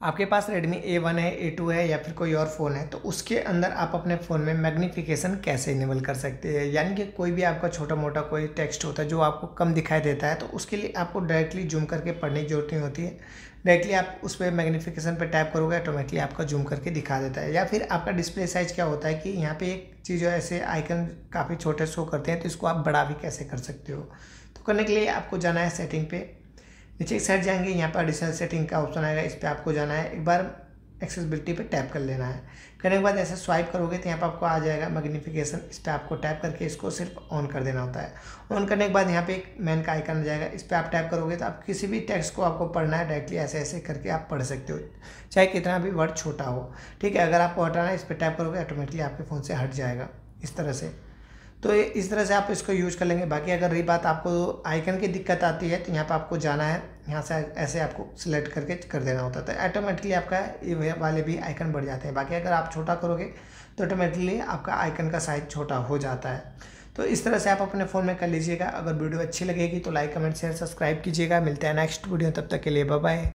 आपके पास Redmi A1 है A2 है या फिर कोई और फ़ोन है तो उसके अंदर आप अपने फ़ोन में मैग्नीफिकेशन कैसे इनेबल कर सकते हैं? यानी कि कोई भी आपका छोटा मोटा कोई टेक्स्ट होता है जो आपको कम दिखाई देता है तो उसके लिए आपको डायरेक्टली जूम करके पढ़ने की ज़रूरत नहीं होती है। डायरेक्टली आप उस पर मैग्नीफिकेशन पर टैप करोगे ऑटोमेटिकली आपका जूम करके दिखा देता है। या फिर आपका डिस्प्ले साइज़ क्या होता है कि यहाँ पर एक चीज़ ऐसे आइकन काफ़ी छोटे शो करते हैं तो इसको आप बड़ा भी कैसे कर सकते हो? तो करने के लिए आपको जाना है सेटिंग पे। नीचे की साइड जाएँगे, यहाँ पर एडिशनल सेटिंग का ऑप्शन आएगा, इस पर आपको जाना है। एक बार एक्सेसिबिलिटी पे टैप कर लेना है। करने के बाद ऐसे स्वाइप करोगे तो यहाँ पर आपको आ जाएगा मैग्नीफिकेशन इस पर आपको टैप करके इसको सिर्फ़ ऑन कर देना होता है। ऑन करने के बाद यहाँ पे एक मैन का आइकन आ जाएगा। इस पर आप टैप करोगे तो आप किसी भी टेक्स्ट को आपको पढ़ना है डायरेक्टली ऐसे ऐसे करके आप पढ़ सकते हो। चाहे कितना भी वर्ड छोटा हो। ठीक है, अगर आपको हटाना है, इस पर टैप करोगे ऑटोमेटिकली आपके फ़ोन से हट जाएगा। इस तरह से। तो इस तरह से आप इसको यूज़ कर लेंगे। बाकी अगर रही बात आपको आइकन की दिक्कत आती है तो यहाँ पर आपको जाना है। यहाँ से ऐसे आपको सिलेक्ट करके कर देना होता है। तो ऑटोमेटिकली आपका ये वाले भी आइकन बढ़ जाते हैं। बाकी अगर आप छोटा करोगे तो ऑटोमेटिकली आपका आइकन का साइज़ छोटा हो जाता है। तो इस तरह से आप अपने फ़ोन में कर लीजिएगा। अगर वीडियो अच्छी लगेगी तो लाइक कमेंट शेयर सब्सक्राइब कीजिएगा। मिलते हैं नेक्स्ट वीडियो तब तक के लिए बाय